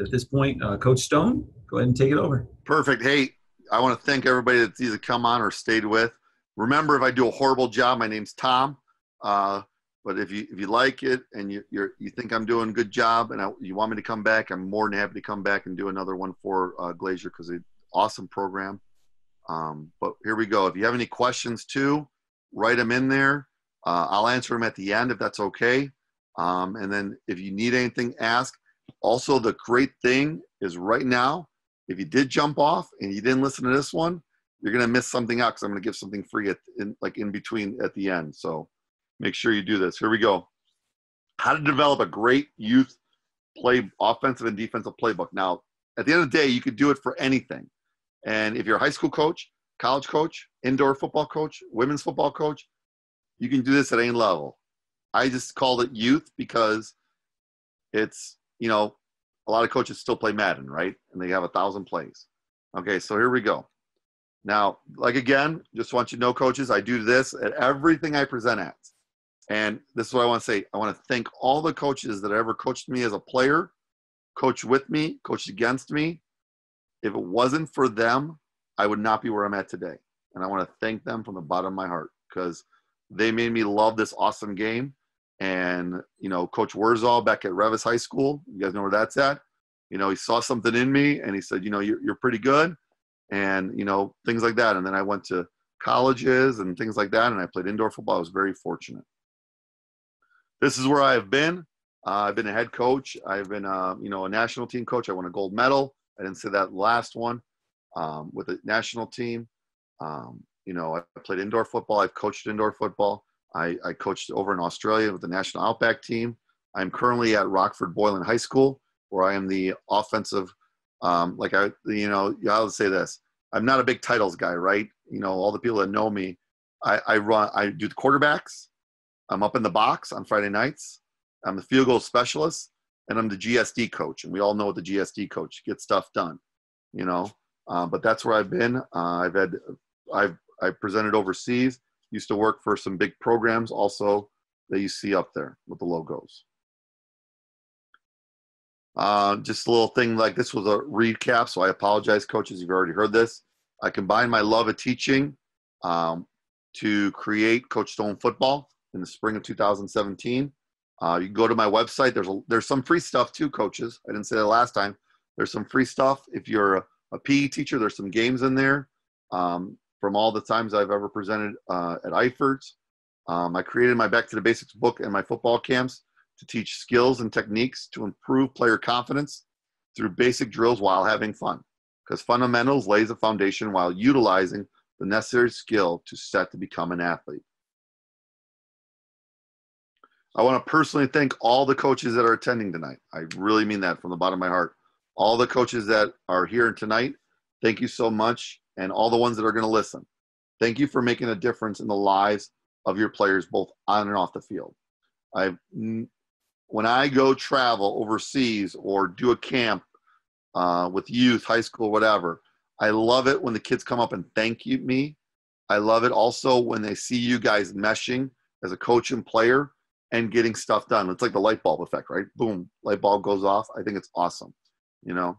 at this point, uh, Coach Stone, go ahead and take it over. Perfect. Hey, I want to thank everybody that's either come on or stayed with. Remember, if I do a horrible job, my name's Tom. Uh, but if you if you like it and you you you think I'm doing a good job and I, you want me to come back, I'm more than happy to come back and do another one for uh, Glazier because it's awesome program. Um, but here we go. If you have any questions too, write them in there. Uh, I'll answer them at the end if that's okay. Um, and then if you need anything, ask. Also, the great thing is right now, if you did jump off and you didn't listen to this one, you're gonna miss something out because I'm gonna give something free at in, like in between at the end. So make sure you do this. Here we go. How to develop a great youth play offensive and defensive playbook. Now, at the end of the day, you could do it for anything. And if you're a high school coach, college coach, indoor football coach, women's football coach, you can do this at any level. I just called it youth because it's, you know, a lot of coaches still play Madden, right? And they have a thousand plays. Okay, so here we go. Now, like again, just want you to know, coaches, I do this at everything I present at. And this is what I want to say. I want to thank all the coaches that ever coached me as a player, coached with me, coached against me. If it wasn't for them, I would not be where I'm at today. And I want to thank them from the bottom of my heart because they made me love this awesome game. And, you know, Coach Wurzel back at Reavis High School, you guys know where that's at. You know, he saw something in me and he said, you know, you're, you're pretty good. And, you know, things like that. And then I went to colleges and things like that. And I played indoor football. I was very fortunate this is where I've been. Uh, I've been a head coach. I've been, uh, you know, a national team coach. I won a gold medal. I didn't say that last one um, with the national team. Um, you know, I played indoor football. I've coached indoor football. I, I coached over in Australia with the national outback team. I'm currently at Rockford Boylan High School, where I am the offensive. Um, like I, you know, I'll say this: I'm not a big titles guy, right? You know, all the people that know me, I, I run, I do the quarterbacks, I'm up in the box on Friday nights. I'm the field goal specialist, and I'm the GSD coach. And we all know what the GSD coach gets stuff done, you know. Uh, but that's where I've been. Uh, I've had I've I presented overseas. Used to work for some big programs also that you see up there with the logos. Uh, just a little thing like this was a recap, so I apologize, coaches. You've already heard this. I combined my love of teaching um, to create Coach Stone Football in the spring of 2017. Uh, you can go to my website. There's a, there's some free stuff too, coaches. I didn't say that last time. There's some free stuff. If you're a, a PE teacher, there's some games in there um, from all the times I've ever presented uh, at Eifert's. Um, I created my Back to the Basics book and my football camps to teach skills and techniques to improve player confidence through basic drills while having fun. Because fundamentals lays a foundation while utilizing the necessary skill to set to become an athlete. I want to personally thank all the coaches that are attending tonight. I really mean that from the bottom of my heart. All the coaches that are here tonight, thank you so much. And all the ones that are going to listen, thank you for making a difference in the lives of your players, both on and off the field. I, when I go travel overseas or do a camp uh, with youth, high school, whatever, I love it when the kids come up and thank you me. I love it also when they see you guys meshing as a coach and player and getting stuff done. It's like the light bulb effect, right? Boom, light bulb goes off. I think it's awesome, you know.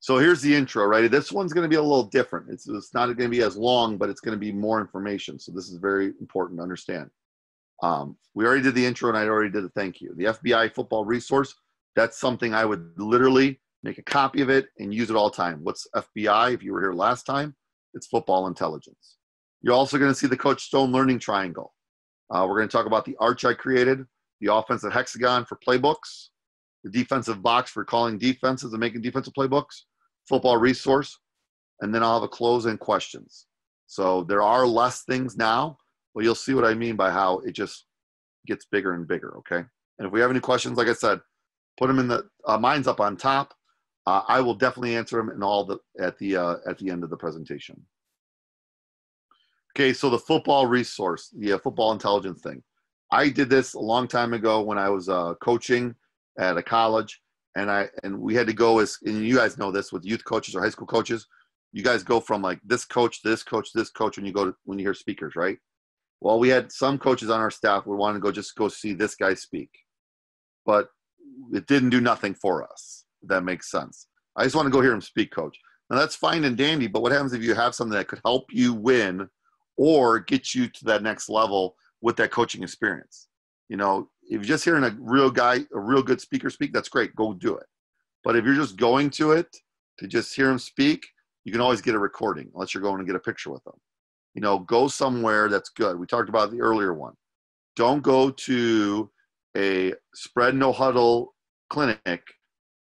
So here's the intro, right? This one's going to be a little different. It's, it's not going to be as long, but it's going to be more information. So this is very important to understand. Um, we already did the intro and I already did a thank you. The FBI football resource, that's something I would literally make a copy of it and use it all the time. What's FBI? If you were here last time, it's football intelligence. You're also going to see the Coach Stone Learning Triangle. Uh, we're going to talk about the arch I created, the offensive hexagon for playbooks, the defensive box for calling defenses and making defensive playbooks, football resource, and then I'll have a close and questions. So there are less things now, but you'll see what I mean by how it just gets bigger and bigger. Okay. And if we have any questions, like I said, put them in the uh, mine's up on top. Uh, I will definitely answer them in all the at the uh, at the end of the presentation. Okay, so the football resource, the uh, football intelligence thing. I did this a long time ago when I was uh, coaching at a college, and I and we had to go as and you guys know this with youth coaches or high school coaches. You guys go from like this coach, this coach, this coach when you go to when you hear speakers, right? Well, we had some coaches on our staff would want to go just go see this guy speak, but it didn't do nothing for us. That makes sense. I just want to go hear him speak, coach. Now that's fine and dandy, but what happens if you have something that could help you win or get you to that next level with that coaching experience? You know, if you're just hearing a real guy, a real good speaker speak, that's great. Go do it. But if you're just going to it to just hear him speak, you can always get a recording unless you're going to get a picture with them. You know, go somewhere that's good. We talked about the earlier one. Don't go to a spread no huddle clinic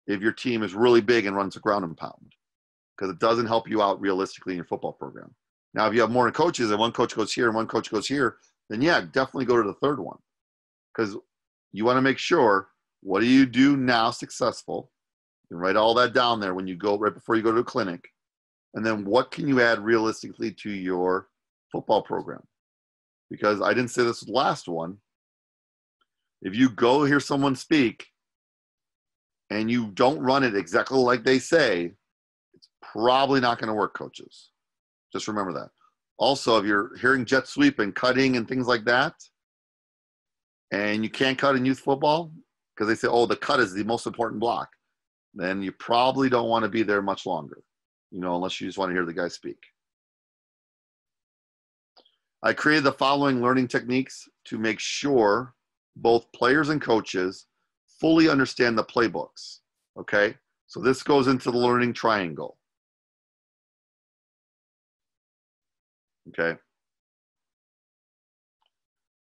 if your team is really big and runs a ground and pound because it doesn't help you out realistically in your football program. Now, if you have more coaches and one coach goes here and one coach goes here, then yeah, definitely go to the third one because you want to make sure what do you do now successful? And write all that down there when you go right before you go to a clinic. And then what can you add realistically to your football program? Because i didn't say this last one. If you go hear someone speak and you don't run it exactly like they say it's probably not going to work coaches. Just remember that. Also if you're hearing jet sweep and cutting and things like that and you can't cut in youth football because they say oh the cut is the most important block. Then you probably don't want to be there much longer you know unless you just want to hear the guy speak. I created the following learning techniques to make sure both players and coaches fully understand the playbooks okay? So this goes into the learning triangle. Okay.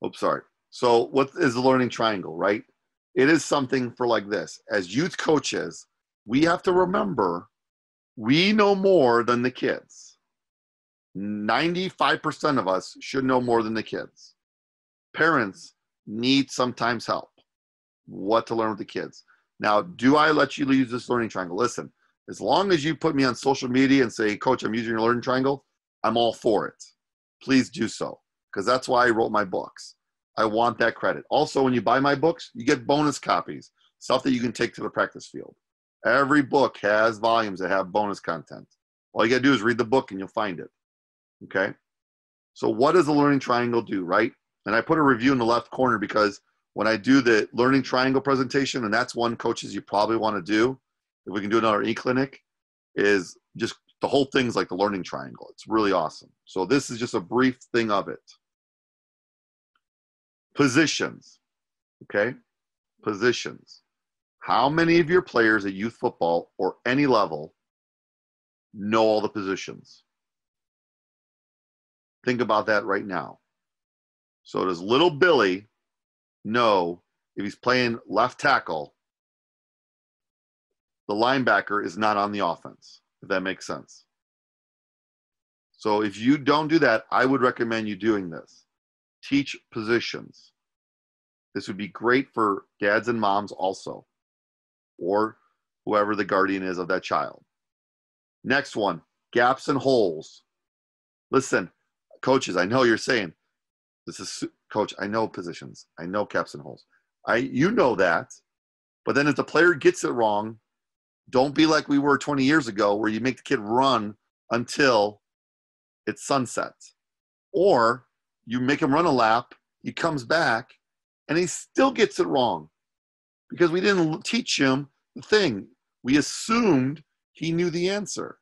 Oops sorry so what is the learning triangle right? It is something for like this. As youth coaches we have to remember we know more than the kids. 95% of us should know more than the kids. Parents need sometimes help. What to learn with the kids. Now do i let you use this learning triangle? Listen as long as you put me on social media and say coach i'm using your learning triangle i'm all for it. Please do so because that's why i wrote my books i want that credit also when you buy my books you get bonus copies stuff that you can take to the practice field Every book has volumes that have bonus content. All you got to do is read the book and you'll find it. Okay? So, what does the learning triangle do, right? And I put a review in the left corner because when I do the learning triangle presentation, and that's one coaches you probably want to do, if we can do another e clinic, is just the whole thing's like the learning triangle. It's really awesome. So, this is just a brief thing of it. Positions. Okay? Positions. How many of your players at youth football or any level know all the positions? Think about that right now. So does little Billy know if he's playing left tackle, the linebacker is not on the offense, if that makes sense. So if you don't do that, I would recommend you doing this. Teach positions. This would be great for dads and moms also or whoever the guardian is of that child. Next one gaps and holes. Listen, coaches, I know you're saying, this is coach, I know positions, I know gaps and holes. I you know that. But then if the player gets it wrong, don't be like we were 20 years ago where you make the kid run until it's sunset. Or you make him run a lap, he comes back, and he still gets it wrong because we didn't teach him the thing. We assumed he knew the answer.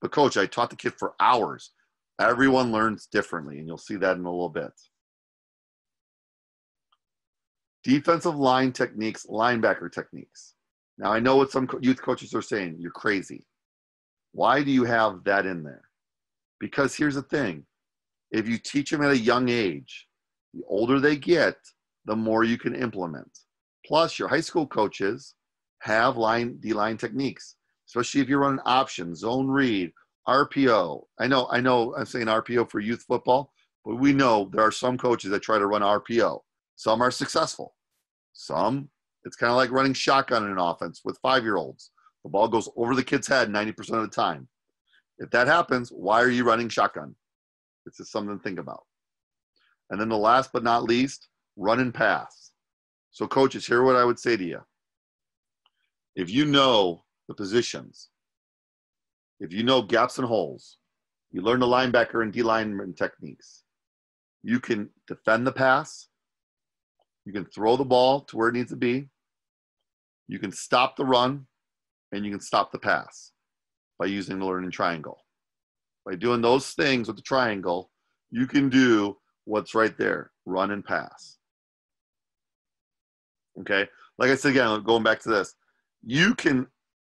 But, coach, I taught the kid for hours. Everyone learns differently, and you'll see that in a little bit. Defensive line techniques, linebacker techniques. Now, I know what some youth coaches are saying you're crazy. Why do you have that in there? Because here's the thing if you teach them at a young age, the older they get, the more you can implement. Plus, your high school coaches have line D line techniques, especially if you're running option, zone read, RPO. I know, I know, I'm saying RPO for youth football, but we know there are some coaches that try to run RPO. Some are successful. Some, it's kind of like running shotgun in an offense with five year olds. The ball goes over the kid's head 90% of the time. If that happens, why are you running shotgun? It's just something to think about. And then the last but not least, run and pass. So, coaches, hear what I would say to you. If you know the positions, if you know gaps and holes, you learn the linebacker and D lineman techniques, you can defend the pass, you can throw the ball to where it needs to be, You can stop the run and you can stop the pass by using the learning triangle. By doing those things with the triangle, you can do what's right there run and pass. Okay. Like I said again, going back to this, you can,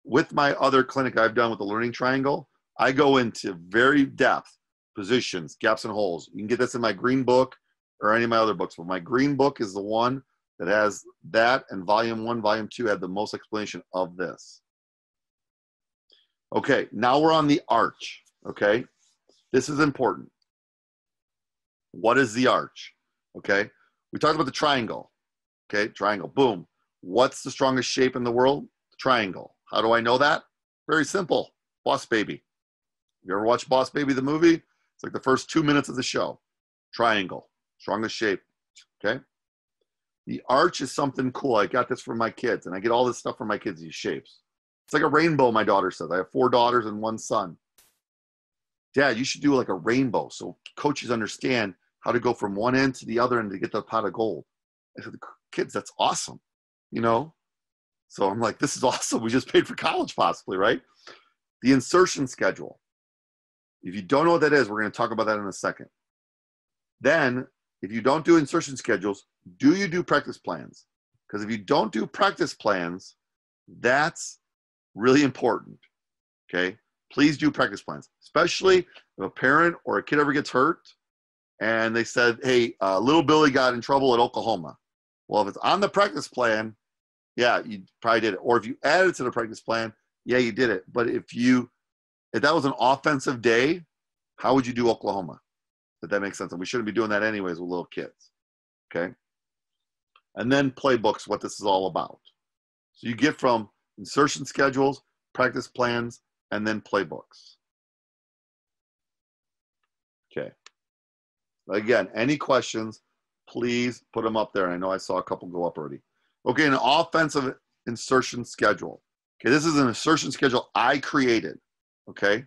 with my other clinic I've done with the learning triangle, I go into very depth positions, gaps and holes. You can get this in my green book or any of my other books, but my green book is the one that has that, and volume one, volume two had the most explanation of this. Okay, now we're on the arch. Okay, this is important. What is the arch? Okay, we talked about the triangle. Okay, triangle, boom. What's the strongest shape in the world? Triangle. How do I know that? Very simple. Boss Baby. You ever watch Boss Baby the movie? It's like the first two minutes of the show. Triangle, strongest shape. Okay. The arch is something cool. I got this from my kids, and I get all this stuff from my kids, these shapes. It's like a rainbow, my daughter says. I have four daughters and one son. Dad, you should do like a rainbow so coaches understand how to go from one end to the other end to get the pot of gold. I said, kids, that's awesome. You know? So I'm like, this is awesome. We just paid for college, possibly, right? The insertion schedule. If you don't know what that is, we're going to talk about that in a second. Then, if you don't do insertion schedules, do you do practice plans? Because if you don't do practice plans, that's really important. Okay. Please do practice plans, especially if a parent or a kid ever gets hurt and they said, hey, uh, little Billy got in trouble at Oklahoma. Well, if it's on the practice plan, yeah, you probably did it. Or if you added to the practice plan, yeah, you did it. But if you if that was an offensive day, how would you do Oklahoma? If that makes sense. And we shouldn't be doing that anyways with little kids. Okay. And then playbooks, what this is all about. So you get from insertion schedules, practice plans, and then playbooks. Okay. Again, any questions, please put them up there. I know I saw a couple go up already. Okay, an offensive insertion schedule. Okay, this is an insertion schedule I created. Okay.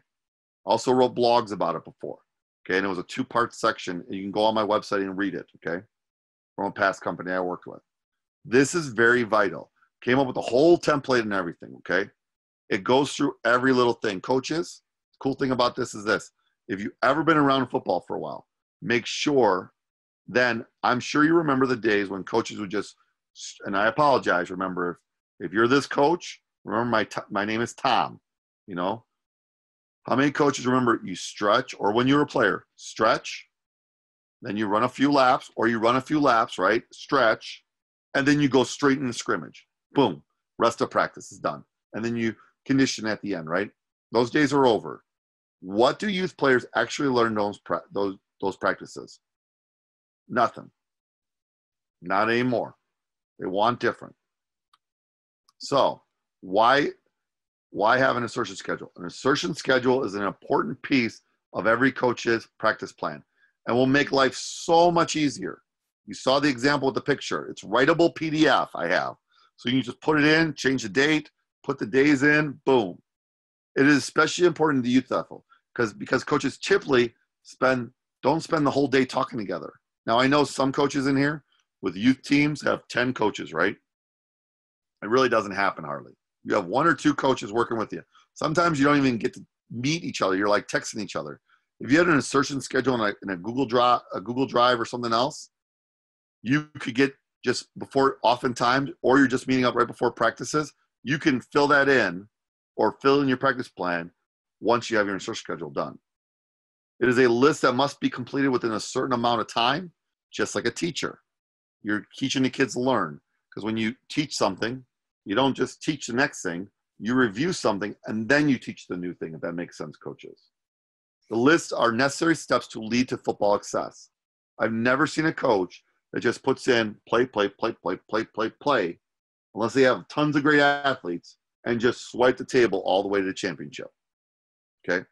Also wrote blogs about it before. Okay. And it was a two part section. You can go on my website and read it. Okay. From a past company I worked with. This is very vital. Came up with a whole template and everything. Okay. It goes through every little thing. Coaches, cool thing about this is this if you've ever been around football for a while, make sure then I'm sure you remember the days when coaches would just, and I apologize, remember, if, if you're this coach, remember my, my name is Tom, you know, how many coaches remember you stretch, or when you're a player, stretch, then you run a few laps, or you run a few laps, right? Stretch, and then you go straight into scrimmage. Boom, rest of practice is done. And then you condition at the end, right? Those days are over. What do youth players actually learn those those those practices? Nothing. Not anymore. They want different. So why why have an insertion schedule? An insertion schedule is an important piece of every coach's practice plan and will make life so much easier. You saw the example with the picture. It's writable PDF I have. So you can just put it in, change the date, put the days in, boom. It is especially important to youth level because because coaches typically spend don't spend the whole day talking together. Now I know some coaches in here with youth teams have 10 coaches, right? It really doesn't happen hardly. You have one or two coaches working with you. Sometimes you don't even get to meet each other. You're like texting each other. If you had an insertion schedule in a, in a Google Drive, a Google Drive or something else, you could get just before, oftentimes, or you're just meeting up right before practices. You can fill that in, or fill in your practice plan once you have your insertion schedule done. It is a list that must be completed within a certain amount of time, just like a teacher. You're teaching the kids to learn because when you teach something, you don't just teach the next thing, you review something and then you teach the new thing, if that makes sense, coaches. The lists are necessary steps to lead to football success. I've never seen a coach that just puts in play, play, play, play, play, play, play, unless they have tons of great athletes and just swipe the table all the way to the championship. Okay?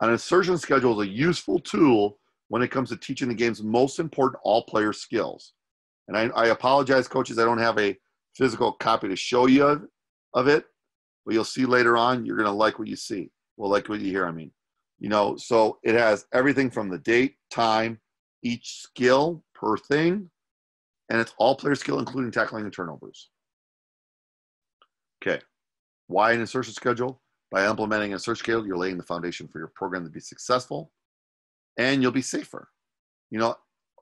An insertion schedule is a useful tool when it comes to teaching the game's most important all player skills. And I, I apologize, coaches, I don't have a physical copy to show you of, of it, but you'll see later on, you're going to like what you see. Well, like what you hear, I mean. You know, so it has everything from the date, time, each skill per thing, and it's all player skill, including tackling and turnovers. Okay. Why an insertion schedule? By implementing an insertion schedule, you're laying the foundation for your program to be successful and you'll be safer. You know,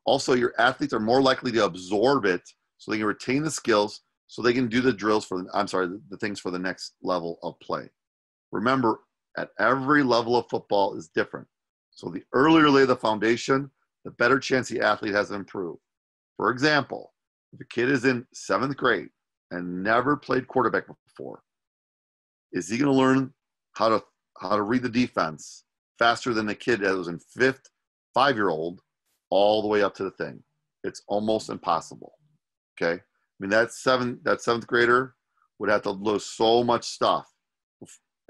also your athletes are more likely to absorb it so they can retain the skills so they can do the drills for the, I'm sorry, the, the things for the next level of play. Remember, at every level of football is different. So the earlier you lay the foundation, the better chance the athlete has to improve. For example, if a kid is in seventh grade and never played quarterback before, is he going to learn how to how to read the defense faster than the kid that was in fifth, five year old, all the way up to the thing? It's almost impossible. Okay, I mean that seventh that seventh grader would have to lose so much stuff,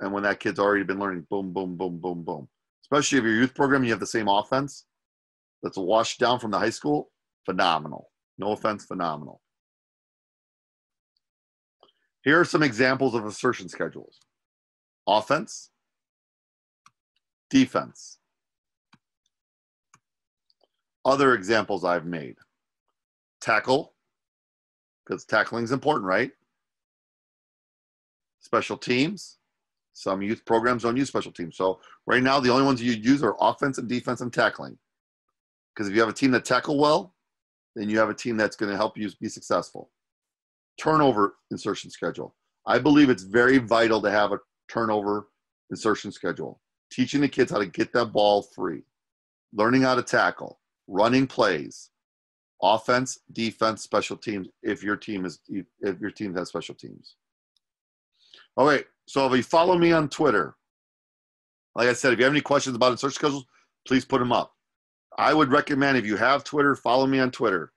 and when that kid's already been learning, boom, boom, boom, boom, boom. Especially if your youth program, you have the same offense that's washed down from the high school. Phenomenal. No offense, phenomenal. Here are some examples of insertion schedules offense, defense. Other examples I've made tackle, because tackling is important, right? Special teams. Some youth programs don't use special teams. So right now, the only ones you use are offense and defense and tackling. Because if you have a team that tackle well, then you have a team that's going to help you be successful. Turnover insertion schedule. I believe it's very vital to have a turnover insertion schedule. Teaching the kids how to get that ball free, learning how to tackle, running plays, offense, defense, special teams. If your team is if your team has special teams. All right. So if you follow me on Twitter, like I said, if you have any questions about insertion schedules, please put them up. I would recommend if you have Twitter, follow me on Twitter.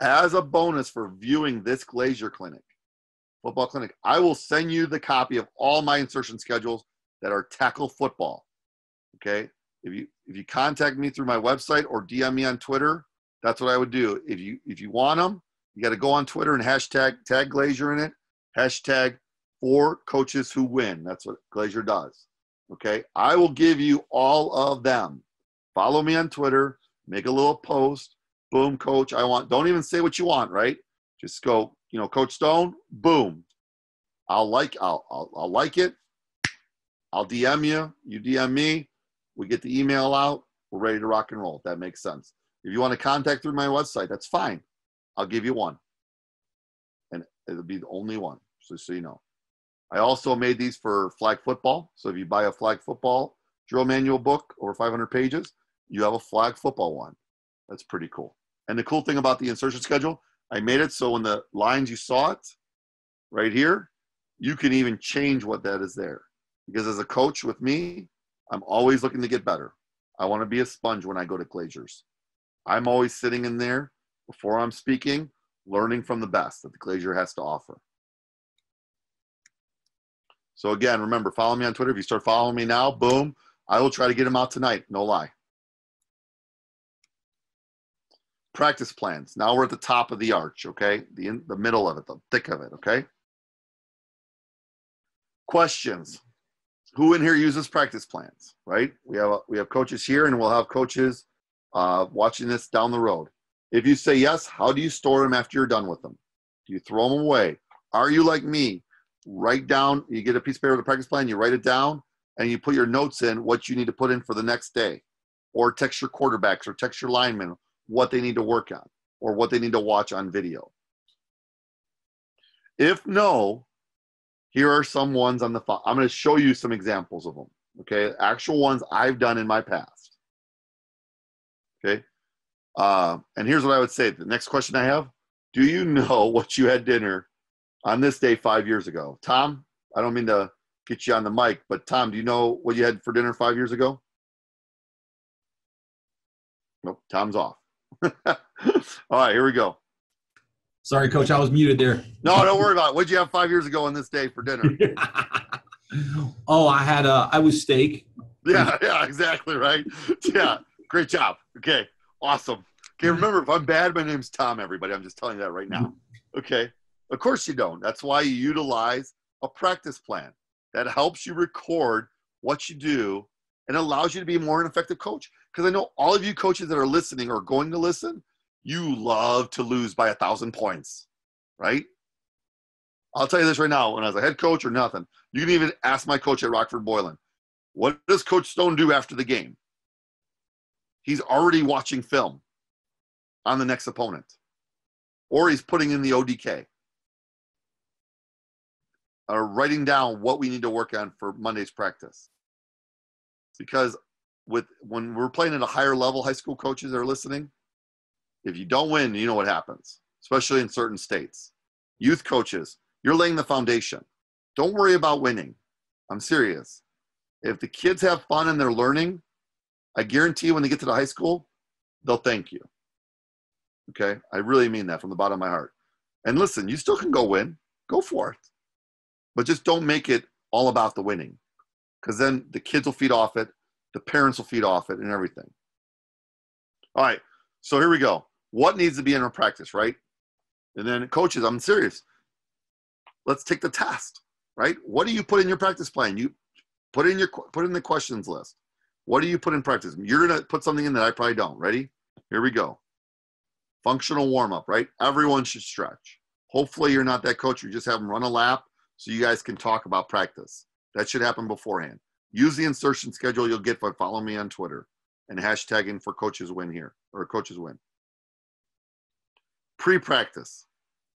As a bonus for viewing this Glazier Clinic, football clinic, I will send you the copy of all my insertion schedules that are tackle football. Okay. If you if you contact me through my website or DM me on Twitter, that's what I would do. If you if you want them, you got to go on Twitter and hashtag tag Glazier in it. Hashtag for coaches who win. That's what Glazier does. Okay. I will give you all of them. Follow me on Twitter, make a little post. Boom, coach. I want, don't even say what you want, right? Just go, you know, Coach Stone, boom. I'll like, I'll, I'll, I'll like it. I'll DM you. You DM me. We get the email out. We're ready to rock and roll. That makes sense. If you want to contact through my website, that's fine. I'll give you one. And it'll be the only one, so, so you know. I also made these for flag football. So if you buy a flag football drill manual book over 500 pages, you have a flag football one. That's pretty cool. And the cool thing about the insertion schedule, I made it so when the lines you saw it right here, you can even change what that is there. Because as a coach with me, I'm always looking to get better. I want to be a sponge when I go to Glaziers. I'm always sitting in there before I'm speaking, learning from the best that the Glazier has to offer. So again, remember, follow me on Twitter. If you start following me now, boom, I will try to get them out tonight. No lie. Practice plans. Now we're at the top of the arch, okay? The, in, the middle of it, the thick of it, okay? Questions. Who in here uses practice plans, right? We have, we have coaches here and we'll have coaches uh, watching this down the road. If you say yes, how do you store them after you're done with them? Do you throw them away? Are you like me? Write down, you get a piece of paper with a practice plan, you write it down, and you put your notes in what you need to put in for the next day, or text your quarterbacks or text your linemen what they need to work on or what they need to watch on video. If no, here are some ones on the phone. I'm going to show you some examples of them. Okay, actual ones I've done in my past. Okay, uh, and here's what I would say. The next question I have: Do you know what you had dinner on this day five years ago? Tom, I don't mean to get you on the mic. But Tom, do you know what you had for dinner five years ago? Nope, Tom's off. All right, here we go. Sorry, Coach, I was muted there. No, don't worry about it. What'd you have five years ago on this day for dinner? oh, I had a, I was steak. Yeah, yeah, exactly right. Yeah, great job. Okay, awesome. Okay, remember, if I'm bad, my name's Tom, everybody. I'm just telling you that right now. Okay, of course you don't. That's why you utilize a practice plan that helps you record what you do and allows you to be more an effective coach. Because I know all of you coaches that are listening or going to listen, you love to lose by a thousand points, right? I'll tell you this right now. When I was a head coach or nothing, you can even ask my coach at Rockford Boylan, what does Coach Stone do after the game? He's already watching film on the next opponent, or he's putting in the ODK, or uh, writing down what we need to work on for Monday's practice. Because with when we're playing at a higher level, high school coaches are listening. If you don't win, you know what happens, especially in certain states. Youth coaches, you're laying the foundation. Don't worry about winning. I'm serious. If the kids have fun and they're learning, I guarantee when they get to the high school, they'll thank you. Okay? I really mean that from the bottom of my heart. And listen, you still can go win. Go for it. But just don't make it all about the winning. Because then the kids will feed off it, the parents will feed off it, and everything. All right. So here we go. What needs to be in our practice, right? And then coaches, I'm serious. Let's take the test, right? What do you put in your practice plan? You put in your put in the questions list. What do you put in practice? You're gonna put something in that I probably don't. Ready? Here we go. Functional warm up, right? Everyone should stretch. Hopefully, you're not that coach. You just have them run a lap so you guys can talk about practice. That should happen beforehand. Use the insertion schedule you'll get by following me on Twitter and hashtagging for coaches win here or coaches win. Pre practice.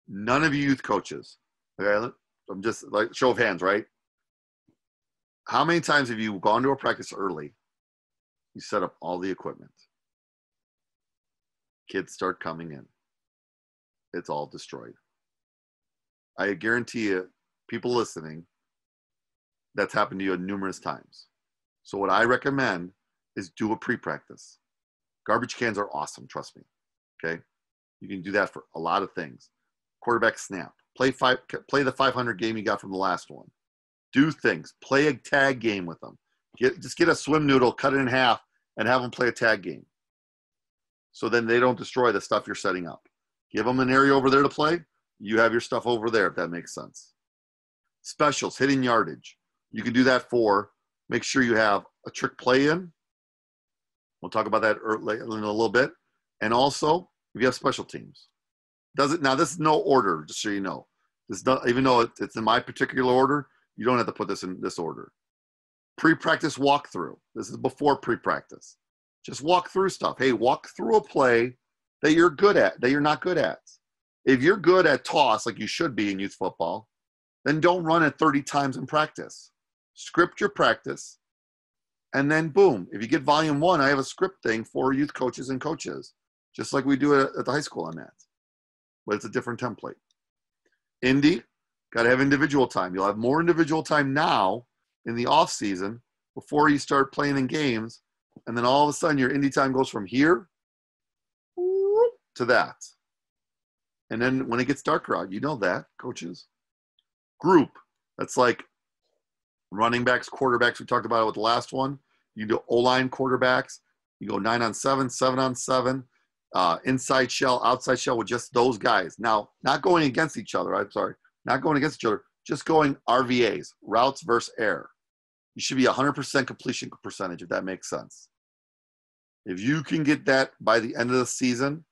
None of you youth coaches, okay, I'm just like show of hands, right? How many times have you gone to a practice early? You set up all the equipment. Kids start coming in. It's all destroyed. I guarantee you, people listening, that's happened to you numerous times. So, what I recommend is do a pre practice. Garbage cans are awesome, trust me. Okay. You can do that for a lot of things. Quarterback snap. Play five play the 500 game you got from the last one. Do things. Play a tag game with them. Get just get a swim noodle, cut it in half, and have them play a tag game. So then they don't destroy the stuff you're setting up. Give them an area over there to play. You have your stuff over there, if that makes sense. Specials, hitting yardage. You can do that for make sure you have a trick play in. We'll talk about that in a little bit. And also, if you have special teams. Does it now? This is no order, just so you know. This even though it's in my particular order, you don't have to put this in this order. Pre-practice walkthrough. This is before pre-practice. Just walk through stuff. Hey, walk through a play that you're good at, that you're not good at. If you're good at toss, like you should be in youth football, then don't run it 30 times in practice. Script your practice, and then boom. If you get volume one, I have a script thing for youth coaches and coaches, just like we do it at the high school on that. But it's a different template. Indy, got to have individual time. You'll have more individual time now in the off season before you start playing in games, and then all of a sudden your indie time goes from here to that. And then when it gets darker out, you know that, coaches. Group, that's like running backs, quarterbacks. We talked about it with the last one. You do O line quarterbacks. You go nine on seven, seven on seven, uh, inside shell, outside shell with just those guys. Now, not going against each other. I'm sorry, not going against each other. Just going RVAs, routes versus air. You should be 100% completion percentage if that makes sense. If you can get that by the end of the season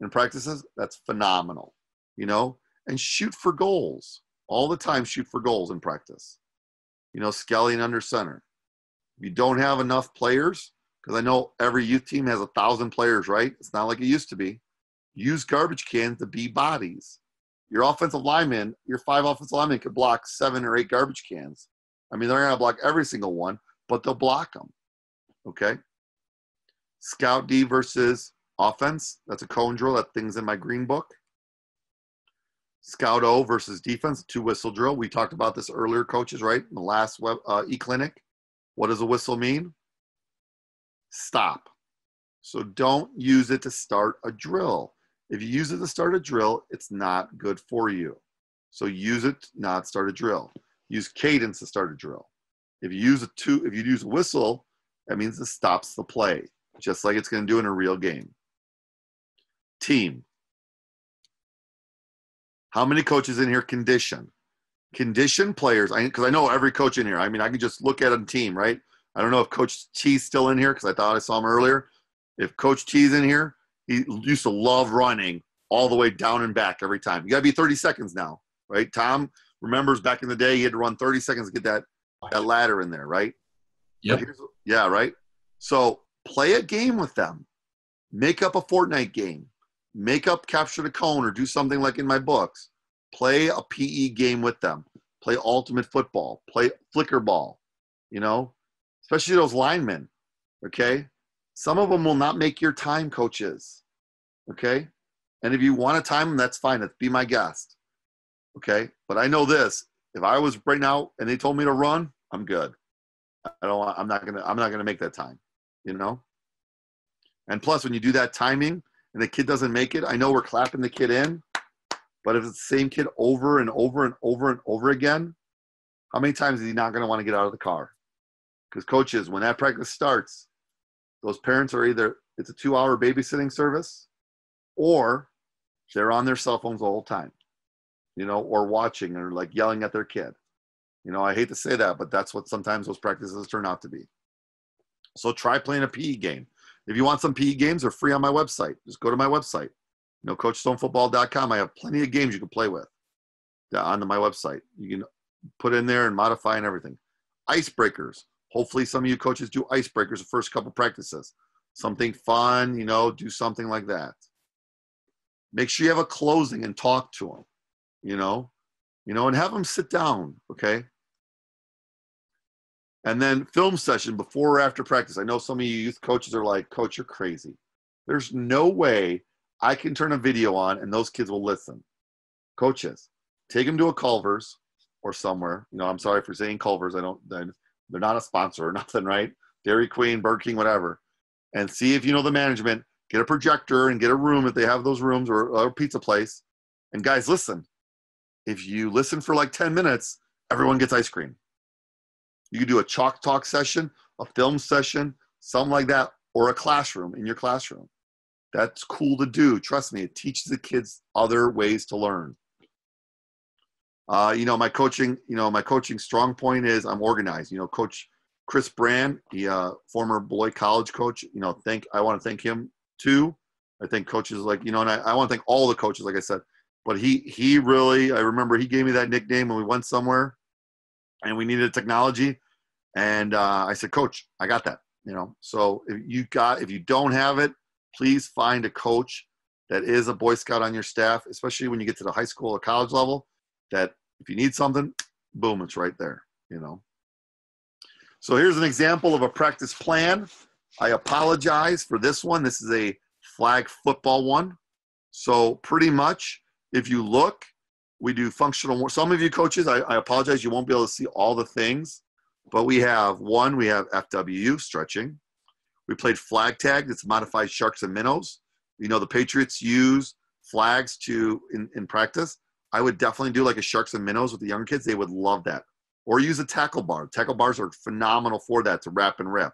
in practices, that's phenomenal. You know, and shoot for goals all the time. Shoot for goals in practice you know, skelling under center. If you don't have enough players, because I know every youth team has a thousand players, right? It's not like it used to be. Use garbage cans to be bodies. Your offensive lineman, your five offensive linemen could block seven or eight garbage cans. I mean, they're going to block every single one, but they'll block them. Okay. Scout D versus offense. That's a cone drill. That thing's in my green book. Scout O versus defense, two whistle drill. We talked about this earlier, coaches, right? In the last web, uh, e-clinic. What does a whistle mean? Stop. So don't use it to start a drill. If you use it to start a drill, it's not good for you. So use it not start a drill. Use cadence to start a drill. If you use a two, if you use a whistle, that means it stops the play, just like it's going to do in a real game. Team. How many coaches in here condition? Condition players, because I, I, know every coach in here. I mean, I can just look at a team, right? I don't know if Coach T's still in here because I thought I saw him earlier. If Coach T's in here, he used to love running all the way down and back every time. You got to be 30 seconds now, right? Tom, remembers back in the day, he had to run 30 seconds to get that, that ladder in there, right? Yep. Here's- Yeah, right. So play a game with them. Make up a Fortnite game. Make up capture the cone or do something like in my books. Play a PE game with them. Play ultimate football. Play flicker ball. You know, especially those linemen. Okay. Some of them will not make your time, coaches. Okay. And if you want to time them, that's fine. That's be my guest. Okay. But I know this. If I was right now and they told me to run, I'm good. I don't I'm not gonna I'm not gonna make that time, you know? And plus when you do that timing and the kid doesn't make it, I know we're clapping the kid in, but if it's the same kid over and over and over and over again, how many times is he not gonna want to get out of the car? Because coaches, when that practice starts, those parents are either it's a two hour babysitting service or they're on their cell phones the whole time, you know, or watching or like yelling at their kid. You know, I hate to say that, but that's what sometimes those practices turn out to be. So try playing a PE game. If you want some PE games, they're free on my website. Just go to my website, you know, coachstonefootball.com. I have plenty of games you can play with on my website. You can put in there and modify and everything. Icebreakers. Hopefully, some of you coaches do icebreakers the first couple practices. Something fun, you know, do something like that. Make sure you have a closing and talk to them, you know, you know, and have them sit down, okay? And then film session before or after practice. I know some of you youth coaches are like, Coach, you're crazy. There's no way I can turn a video on and those kids will listen. Coaches, take them to a Culver's or somewhere. You know, I'm sorry for saying Culver's. I don't, they're not a sponsor or nothing, right? Dairy Queen, Burger King, whatever. And see if you know the management. Get a projector and get a room if they have those rooms or, or a pizza place. And guys, listen. If you listen for like 10 minutes, everyone gets ice cream. You could do a chalk talk session, a film session, something like that, or a classroom in your classroom. That's cool to do. Trust me, it teaches the kids other ways to learn. Uh, you know, my coaching, you know, my coaching strong point is I'm organized. You know, Coach Chris Brand, the uh, former Beloit College coach. You know, thank I want to thank him too. I think coaches like you know, and I, I want to thank all the coaches, like I said. But he he really, I remember he gave me that nickname when we went somewhere, and we needed technology, and uh, I said, Coach, I got that. You know, so if you got if you don't have it, please find a coach that is a Boy Scout on your staff, especially when you get to the high school or college level. That if you need something, boom, it's right there. You know. So here's an example of a practice plan. I apologize for this one. This is a flag football one. So pretty much, if you look, we do functional. Some of you coaches, I, I apologize, you won't be able to see all the things, but we have one. We have FWU stretching. We played flag tag. It's modified sharks and minnows. You know the Patriots use flags to in, in practice. I would definitely do like a sharks and minnows with the young kids. They would love that. Or use a tackle bar. Tackle bars are phenomenal for that to wrap and rip.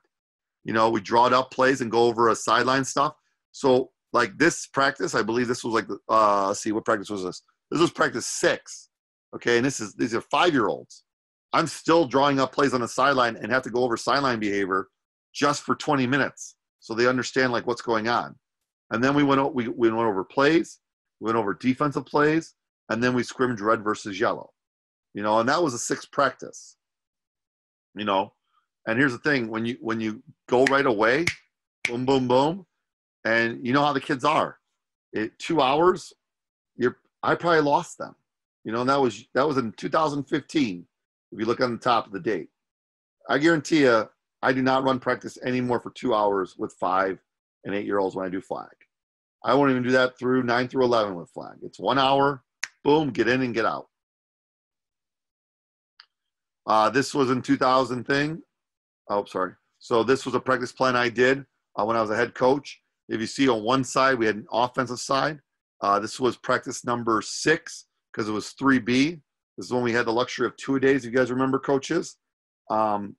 You know, we draw it up plays and go over a sideline stuff. So like this practice, I believe this was like uh see what practice was this? This was practice six. Okay, and this is these are five year olds. I'm still drawing up plays on the sideline and have to go over sideline behavior just for 20 minutes so they understand like what's going on. And then we went we, we went over plays, we went over defensive plays, and then we scrimmaged red versus yellow. You know, and that was a sixth practice. You know, and here's the thing: when you when you go right away, boom, boom, boom, and you know how the kids are. It, two hours, you're I probably lost them. You know, and that was that was in 2015. If you look on the top of the date, I guarantee you, I do not run practice anymore for two hours with five and eight year olds when I do flag. I won't even do that through nine through 11 with flag. It's one hour, boom, get in and get out. Uh, this was in 2000 thing. Oh, sorry. So this was a practice plan I did uh, when I was a head coach. If you see on one side, we had an offensive side. Uh, this was practice number six because it was 3B. This is when we had the luxury of two days. You guys remember, coaches, um,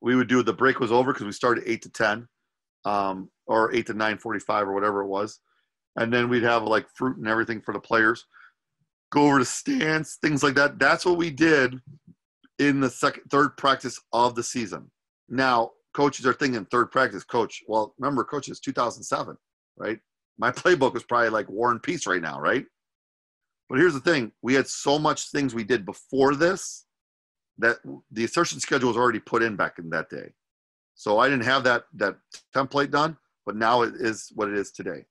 we would do the break was over because we started eight to ten, um, or eight to nine forty-five or whatever it was, and then we'd have like fruit and everything for the players. Go over to stance, things like that. That's what we did in the second, third practice of the season. Now, coaches are thinking third practice, coach. Well, remember, coaches, 2007, right? My playbook is probably like War and Peace right now, right? But here's the thing: we had so much things we did before this that the insertion schedule was already put in back in that day. So I didn't have that that template done, but now it is what it is today.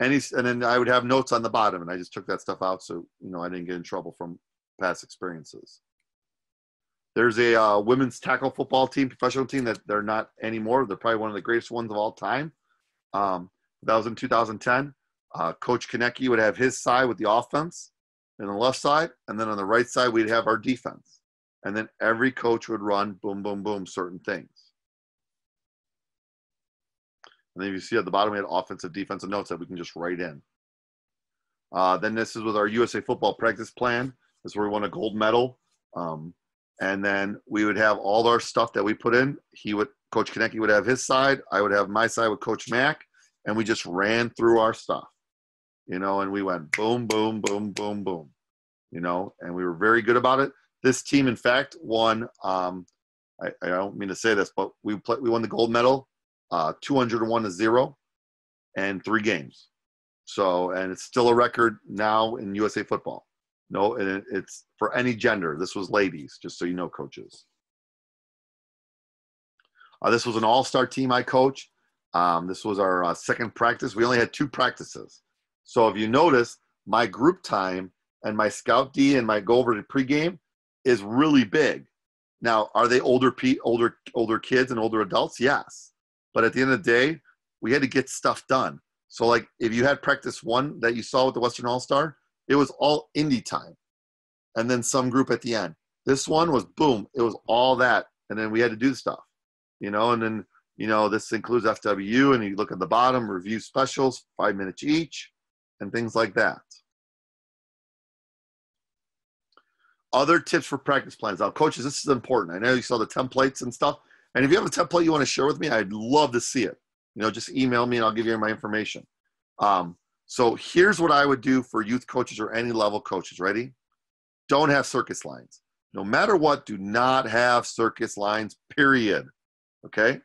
And and then I would have notes on the bottom, and I just took that stuff out so you know I didn't get in trouble from past experiences. There's a uh, women's tackle football team, professional team that they're not anymore. They're probably one of the greatest ones of all time. Um, that was in 2010. Uh, Coach Konecki would have his side with the offense and the left side, and then on the right side we'd have our defense. And then every coach would run boom, boom, boom, certain things. And then you see at the bottom we had offensive, defensive notes that we can just write in. Uh, then this is with our USA football practice plan. This is where we won a gold medal. Um, and then we would have all our stuff that we put in. He would, Coach Konecki would have his side. I would have my side with Coach Mack, and we just ran through our stuff, you know. And we went boom, boom, boom, boom, boom, you know. And we were very good about it. This team, in fact, won. Um, I, I don't mean to say this, but we play, we won the gold medal, uh, 201 to zero, and three games. So, and it's still a record now in USA football. No, and it's for any gender. This was ladies, just so you know, coaches. Uh, this was an all-star team I coached. Um, this was our uh, second practice. We only had two practices. So if you notice, my group time and my scout D and my go over to pregame is really big. Now, are they older pe- older older kids and older adults? Yes. But at the end of the day, we had to get stuff done. So like if you had practice one that you saw with the Western All Star, it was all indie time and then some group at the end. This one was boom, it was all that. And then we had to do stuff, you know, and then, you know, this includes FWU and you look at the bottom, review specials, five minutes each, and things like that. Other tips for practice plans. Now, coaches, this is important. I know you saw the templates and stuff. And if you have a template you want to share with me, I'd love to see it. You know, just email me and I'll give you my information. Um, so here's what I would do for youth coaches or any level coaches. Ready? Don't have circus lines. No matter what, do not have circus lines, period. Okay?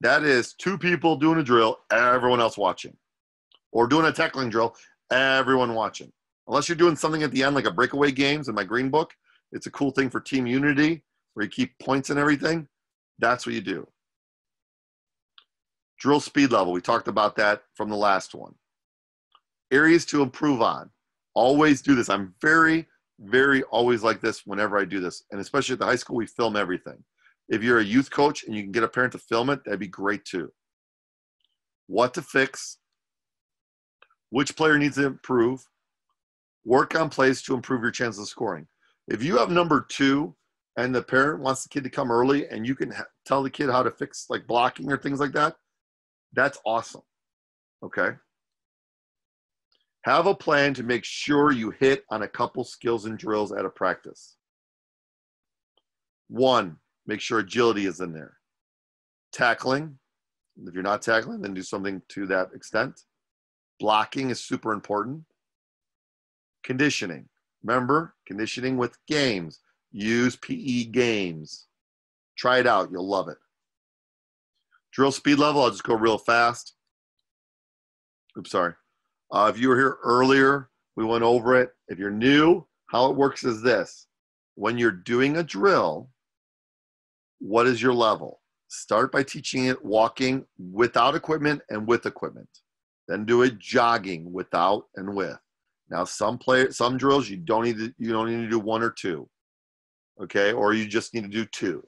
That is two people doing a drill, everyone else watching. Or doing a tackling drill, everyone watching. Unless you're doing something at the end, like a breakaway games in my green book, it's a cool thing for team unity where you keep points and everything. That's what you do. Drill speed level, we talked about that from the last one. Areas to improve on. Always do this. I'm very, very always like this whenever I do this. And especially at the high school, we film everything. If you're a youth coach and you can get a parent to film it, that'd be great too. What to fix, which player needs to improve, work on plays to improve your chances of scoring. If you have number two and the parent wants the kid to come early and you can ha- tell the kid how to fix like blocking or things like that, that's awesome. Okay. Have a plan to make sure you hit on a couple skills and drills at a practice. One, make sure agility is in there. Tackling, if you're not tackling, then do something to that extent. Blocking is super important. Conditioning. Remember, conditioning with games. Use PE games. Try it out. You'll love it. Drill speed level, I'll just go real fast. Oops, sorry. Uh, if you were here earlier, we went over it. If you're new, how it works is this. When you're doing a drill, what is your level? Start by teaching it walking without equipment and with equipment. Then do it jogging without and with. Now some play some drills you don't need to you don't need to do one or two. Okay? Or you just need to do two.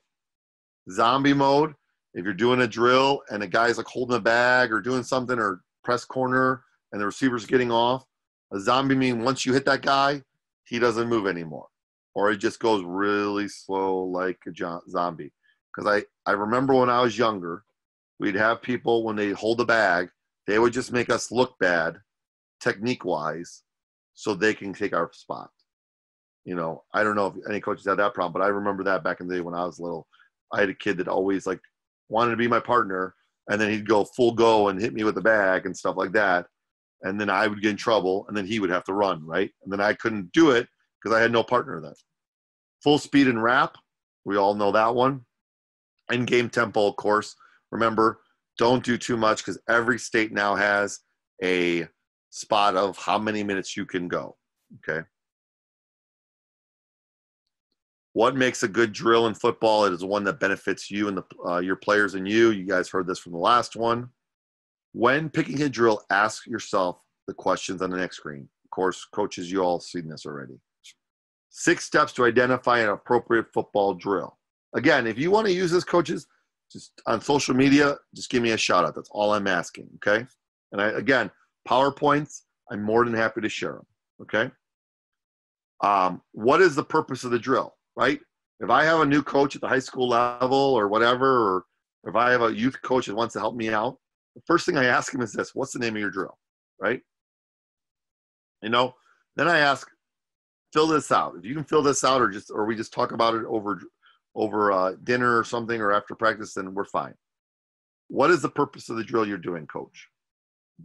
Zombie mode, if you're doing a drill and a guy's like holding a bag or doing something or press corner and the receiver's getting off, a zombie mean once you hit that guy, he doesn't move anymore. Or it just goes really slow like a zombie. Because I, I remember when I was younger, we'd have people when they hold a bag, they would just make us look bad technique wise so they can take our spot. You know, I don't know if any coaches had that problem, but I remember that back in the day when I was little. I had a kid that always like wanted to be my partner, and then he'd go full go and hit me with the bag and stuff like that. And then I would get in trouble, and then he would have to run, right? And then I couldn't do it because I had no partner then. Full speed and wrap, we all know that one. And game tempo, of course. Remember, don't do too much because every state now has a spot of how many minutes you can go. Okay. What makes a good drill in football? It is one that benefits you and the, uh, your players and you. You guys heard this from the last one. When picking a drill, ask yourself the questions on the next screen. Of course, coaches, you all seen this already. Six steps to identify an appropriate football drill. Again, if you want to use this, coaches, just on social media, just give me a shout out. That's all I'm asking. Okay. And I, again, PowerPoints, I'm more than happy to share them. Okay. Um, what is the purpose of the drill? Right. If I have a new coach at the high school level or whatever, or if I have a youth coach that wants to help me out, the first thing I ask him is this What's the name of your drill? Right. You know, then I ask, fill this out. If you can fill this out, or just, or we just talk about it over, over uh, dinner or something, or after practice, then we're fine. What is the purpose of the drill you're doing, coach?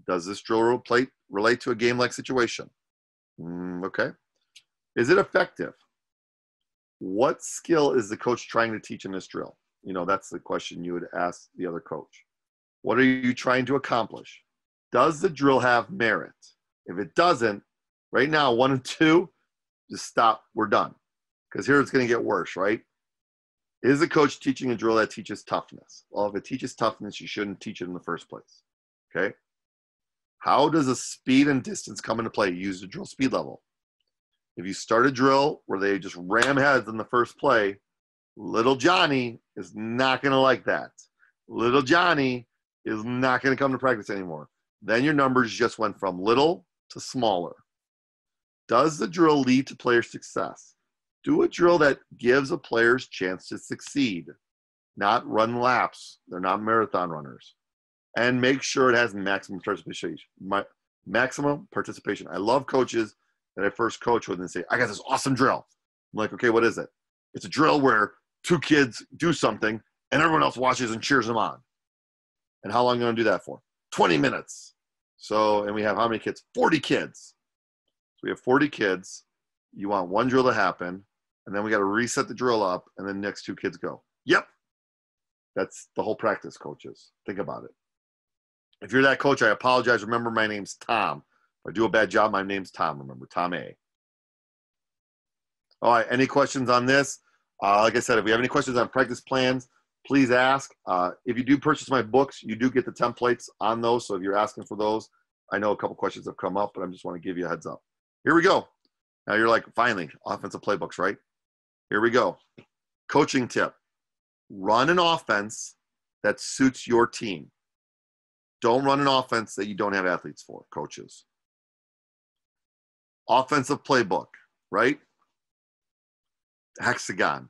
Does this drill relate relate to a game-like situation? Mm, okay. Is it effective? What skill is the coach trying to teach in this drill? You know, that's the question you would ask the other coach. What are you trying to accomplish? Does the drill have merit? If it doesn't, right now, one and two, just stop. We're done. Because here it's going to get worse, right? Is the coach teaching a drill that teaches toughness? Well, if it teaches toughness, you shouldn't teach it in the first place. Okay. How does a speed and distance come into play? Use the drill speed level. If you start a drill where they just ram heads in the first play, little Johnny is not going to like that. Little Johnny is not going to come to practice anymore. Then your numbers just went from little to smaller. Does the drill lead to player success? Do a drill that gives a player's chance to succeed, not run laps. They're not marathon runners. And make sure it has maximum participation. My, maximum participation. I love coaches that I first coach with and say, I got this awesome drill. I'm like, okay, what is it? It's a drill where two kids do something and everyone else watches and cheers them on. And how long are you going to do that for? 20 minutes. So, and we have how many kids? 40 kids. So we have 40 kids. You want one drill to happen, and then we got to reset the drill up, and then next two kids go. Yep. That's the whole practice, coaches. Think about it. If you're that coach, I apologize. Remember, my name's Tom. If I do a bad job, my name's Tom. Remember, Tom A. All right. Any questions on this? Uh, like I said, if we have any questions on practice plans, please ask. Uh, if you do purchase my books, you do get the templates on those. So if you're asking for those, I know a couple questions have come up, but I just want to give you a heads up. Here we go. Now you're like, finally, offensive playbooks, right? Here we go. Coaching tip run an offense that suits your team. Don't run an offense that you don't have athletes for, coaches. Offensive playbook, right? Hexagon.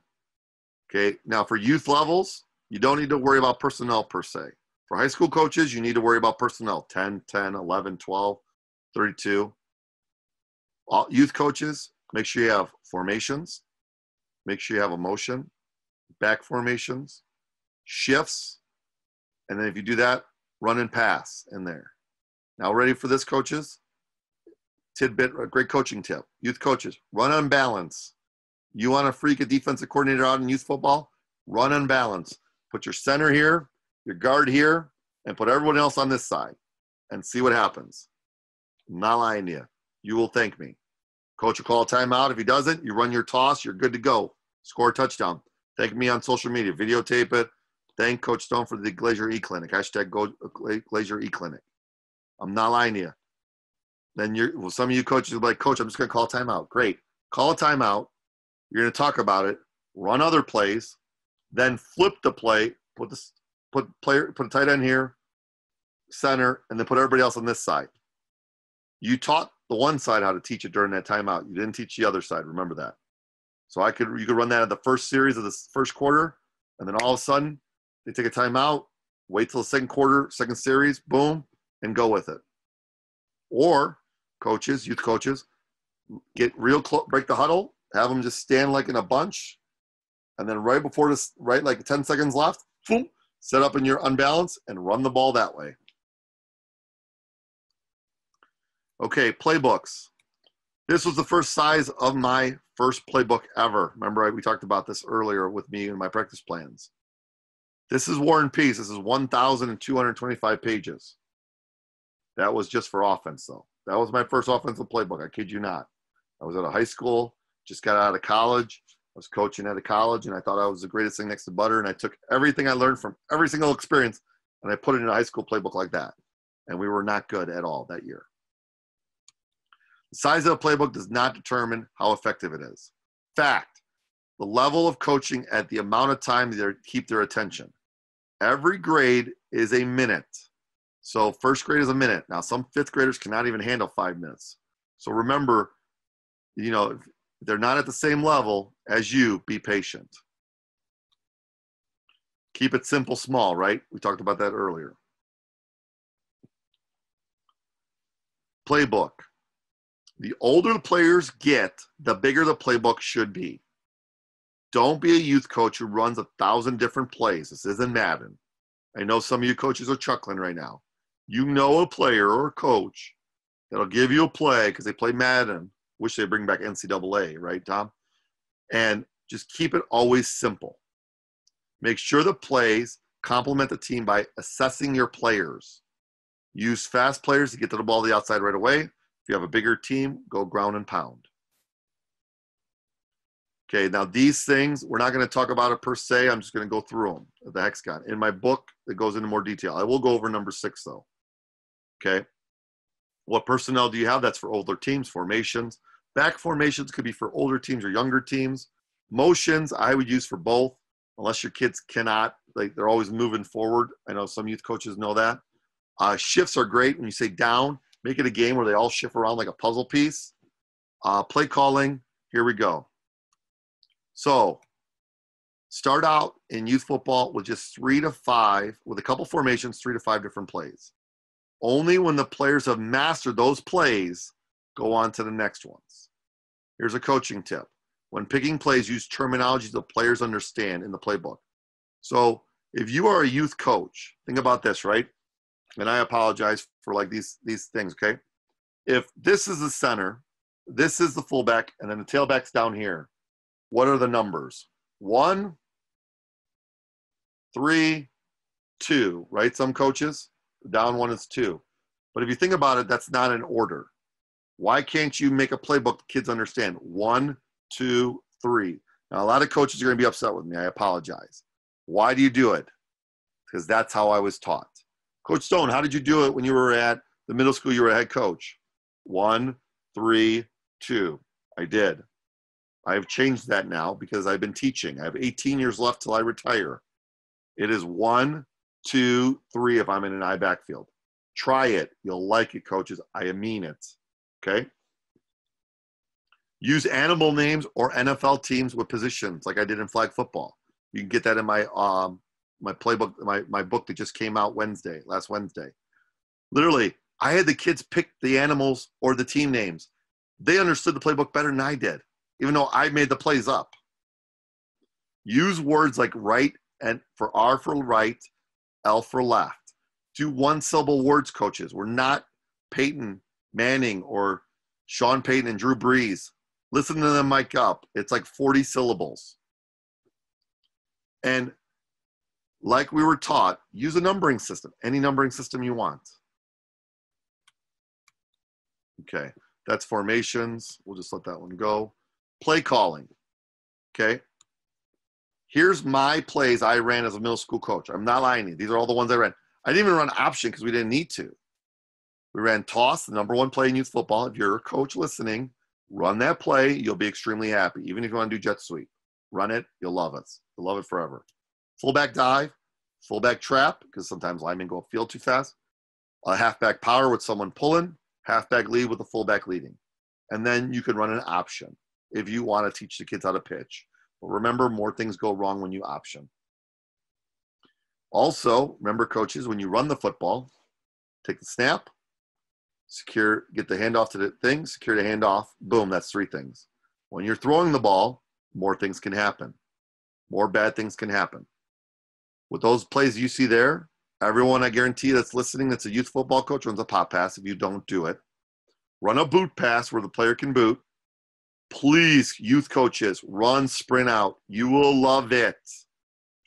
Okay. Now, for youth levels, you don't need to worry about personnel per se. For high school coaches, you need to worry about personnel 10, 10, 11, 12, 32. All, youth coaches, make sure you have formations, make sure you have a motion, back formations, shifts, and then if you do that, run and pass in there. Now, ready for this, coaches? Tidbit, a great coaching tip. Youth coaches, run on balance. You want to freak a defensive coordinator out in youth football? Run on balance. Put your center here, your guard here, and put everyone else on this side and see what happens. Not lying to you. You will thank me. Coach will call a timeout. If he doesn't, you run your toss, you're good to go. Score a touchdown. Thank me on social media. Videotape it. Thank Coach Stone for the Glazier E Clinic. Hashtag go, Glazier E Clinic. I'm not lying to you. Then you're well, some of you coaches will be like, Coach, I'm just gonna call a timeout. Great. Call a timeout. You're gonna talk about it, run other plays, then flip the play, put this put player put a tight end here, center, and then put everybody else on this side. You taught the one side how to teach it during that timeout. You didn't teach the other side. Remember that. So I could you could run that at the first series of the first quarter, and then all of a sudden they take a timeout, wait till the second quarter, second series, boom, and go with it. Or coaches, youth coaches, get real close, break the huddle, have them just stand like in a bunch, and then right before this, right like 10 seconds left, boom, set up in your unbalance and run the ball that way. Okay, playbooks. This was the first size of my first playbook ever. Remember, we talked about this earlier with me and my practice plans. This is War and Peace. This is 1,225 pages. That was just for offense, though. That was my first offensive playbook. I kid you not. I was at a high school, just got out of college. I was coaching at a college, and I thought I was the greatest thing next to butter. And I took everything I learned from every single experience, and I put it in a high school playbook like that. And we were not good at all that year. Size of a playbook does not determine how effective it is. Fact: the level of coaching at the amount of time they keep their attention. Every grade is a minute. So first grade is a minute. Now some fifth graders cannot even handle five minutes. So remember, you know, they're not at the same level as you, be patient. Keep it simple, small, right? We talked about that earlier. Playbook. The older the players get, the bigger the playbook should be. Don't be a youth coach who runs a thousand different plays. This isn't Madden. I know some of you coaches are chuckling right now. You know a player or a coach that'll give you a play because they play Madden. Wish they bring back NCAA, right, Tom? And just keep it always simple. Make sure the plays complement the team by assessing your players. Use fast players to get to the ball the outside right away. You have a bigger team, go ground and pound. Okay, now these things, we're not going to talk about it per se. I'm just going to go through them, the hexagon. In my book, it goes into more detail. I will go over number six, though. Okay. What personnel do you have? That's for older teams, formations. Back formations could be for older teams or younger teams. Motions, I would use for both, unless your kids cannot. Like they're always moving forward. I know some youth coaches know that. Uh, shifts are great. When you say down, make it a game where they all shift around like a puzzle piece. Uh, play calling, here we go. So start out in youth football with just three to five, with a couple formations, three to five different plays. Only when the players have mastered those plays, go on to the next ones. Here's a coaching tip. When picking plays, use terminology the players understand in the playbook. So if you are a youth coach, think about this, right? And I apologize for like these these things, okay? If this is the center, this is the fullback, and then the tailback's down here. What are the numbers? One, three, two, right? Some coaches, down one is two. But if you think about it, that's not an order. Why can't you make a playbook kids understand? One, two, three. Now, a lot of coaches are going to be upset with me. I apologize. Why do you do it? Because that's how I was taught. Coach Stone, how did you do it when you were at the middle school you were a head coach? One, three, two. I did. I've changed that now because I've been teaching. I have 18 years left till I retire. It is one, two, three if I'm in an I backfield. Try it. You'll like it, coaches. I mean it. Okay? Use animal names or NFL teams with positions like I did in flag football. You can get that in my um my playbook, my, my book that just came out Wednesday, last Wednesday. Literally, I had the kids pick the animals or the team names. They understood the playbook better than I did even though I made the plays up. Use words like right and for R for right, L for left. Do one syllable words, coaches. We're not Peyton Manning or Sean Payton and Drew Brees. Listen to them mic up. It's like 40 syllables. And like we were taught, use a numbering system, any numbering system you want. Okay, that's formations. We'll just let that one go play calling. Okay. Here's my plays I ran as a middle school coach. I'm not lying. These are all the ones I ran. I didn't even run option because we didn't need to. We ran toss, the number one play in youth football. If you're a coach listening, run that play. You'll be extremely happy. Even if you want to do jet sweep, run it. You'll love it. You'll love it forever. Fullback dive, fullback trap, because sometimes linemen go field too fast. A halfback power with someone pulling, halfback lead with a fullback leading. And then you can run an option if you want to teach the kids how to pitch. But remember, more things go wrong when you option. Also, remember, coaches, when you run the football, take the snap, secure, get the handoff to the thing, secure the handoff, boom, that's three things. When you're throwing the ball, more things can happen. More bad things can happen. With those plays you see there, everyone I guarantee that's listening that's a youth football coach runs a pop pass if you don't do it. Run a boot pass where the player can boot please, youth coaches, run sprint out. You will love it.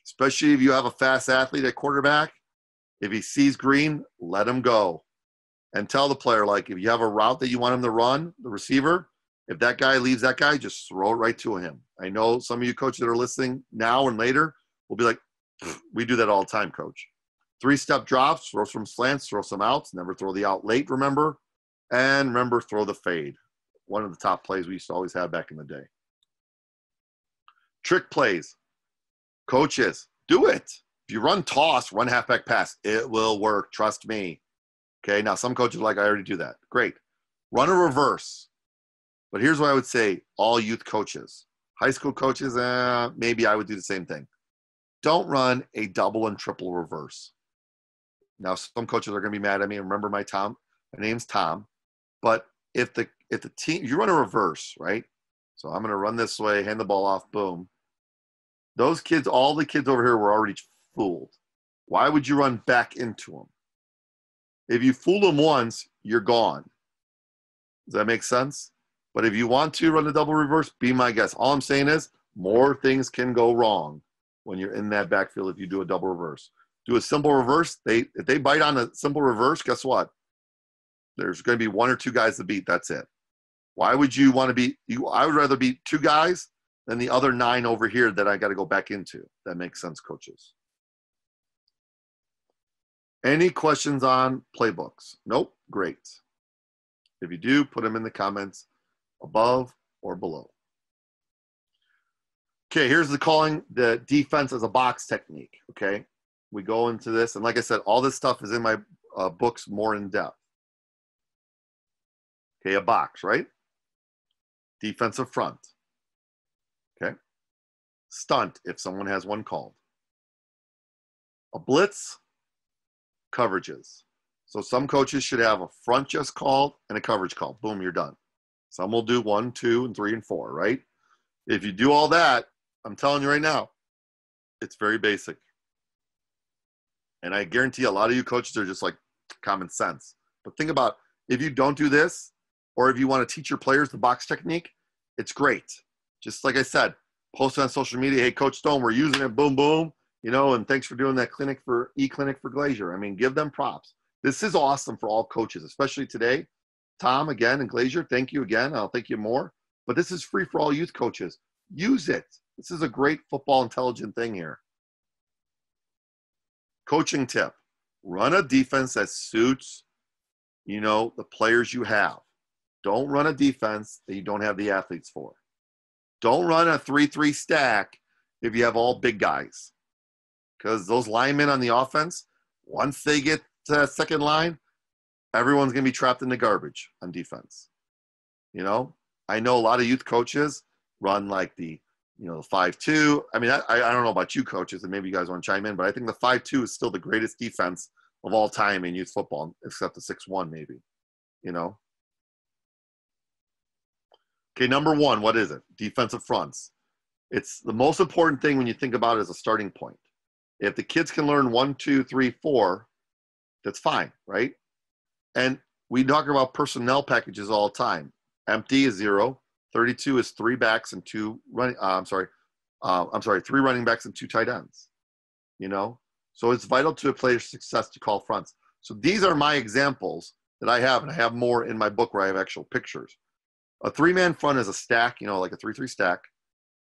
Especially if you have a fast athlete at quarterback. If he sees green, let him go. and tell the player like if you have a route that you want him to run, the receiver, if that guy leaves that guy, just throw it right to him. I know some of you coaches that are listening now and later will be like, we do that all the time, coach. Three step drops, throw some slants, throw some outs, never throw the out late, remember? And remember, throw the fade. One of the top plays we used to always have back in the day. Trick plays. Coaches, do it. If you run toss, run halfback pass, it will work. Trust me. Okay. Now, some coaches like, I already do that. Great. Run a reverse. But here's what I would say all youth coaches, high school coaches, eh, maybe I would do the same thing. Don't run a double and triple reverse. Now, some coaches are going to be mad at me. Remember my Tom? My name's Tom. But if the if the team you run a reverse, right? So I'm going to run this way, hand the ball off, boom. Those kids, all the kids over here were already fooled. Why would you run back into them? If you fool them once, you're gone. Does that make sense? But if you want to run a double reverse, be my guest. All I'm saying is more things can go wrong when you're in that backfield if you do a double reverse. Do a simple reverse. They if they bite on a simple reverse, guess what? There's going to be one or two guys to beat. That's it. Why would you want to beat you? I would rather beat two guys than the other nine over here that I got to go back into. That makes sense, coaches. Any questions on playbooks? Nope. Great. If you do, put them in the comments above or below. Okay, here's the calling the defense as a box technique. Okay, we go into this, and like I said, all this stuff is in my uh, books more in depth. Okay, a box, right? Defensive front. Okay, stunt if someone has one called. A blitz, coverages. So some coaches should have a front just called and a coverage call. Boom, you're done. Some will do one, two, and three, and four, right? If you do all that, I'm telling you right now, it's very basic. And I guarantee a lot of you coaches are just like common sense. But think about if you don't do this, or if you want to teach your players the box technique, it's great. Just like I said, post it on social media, hey, Coach Stone, we're using it, boom, boom, you know, and thanks for doing that clinic for e-clinic for Glazier. I mean, give them props. This is awesome for all coaches, especially today Tom again and Glazier, thank you again. I'll thank you more. But this is free for all youth coaches. Use it. This is a great football intelligent thing here. Coaching tip run a defense that suits, you know, the players you have. Don't run a defense that you don't have the athletes for. Don't run a 3 3 stack if you have all big guys. Because those linemen on the offense, once they get to second line, everyone's going to be trapped in the garbage on defense. You know, I know a lot of youth coaches run like the, you know, the five two. I mean, I, I don't know about you coaches, and maybe you guys want to chime in, but I think the five two is still the greatest defense of all time in youth football, except the six one, maybe. You know. Okay, number one, what is it? Defensive fronts. It's the most important thing when you think about it as a starting point. If the kids can learn one, two, three, four, that's fine, right? And we talk about personnel packages all the time. Empty is zero. 32 is three backs and two running. Uh, I'm sorry. Uh, I'm sorry. Three running backs and two tight ends. You know, so it's vital to a player's success to call fronts. So these are my examples that I have, and I have more in my book where I have actual pictures. A three-man front is a stack, you know, like a three-three stack.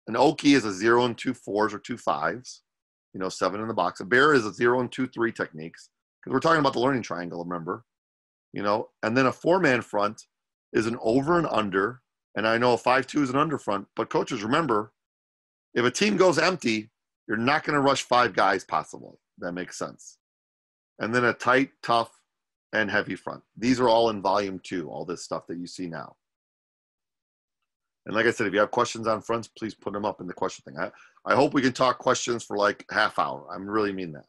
An Okie is a zero and two fours or two fives, you know, seven in the box. A bear is a zero and two three techniques because we're talking about the learning triangle. Remember, you know, and then a four man front is an over and under. And I know a 5 2 is an under front, but coaches, remember, if a team goes empty, you're not going to rush five guys possibly. That makes sense. And then a tight, tough, and heavy front. These are all in volume two, all this stuff that you see now. And like I said, if you have questions on fronts, please put them up in the question thing. I, I hope we can talk questions for like half hour. I really mean that.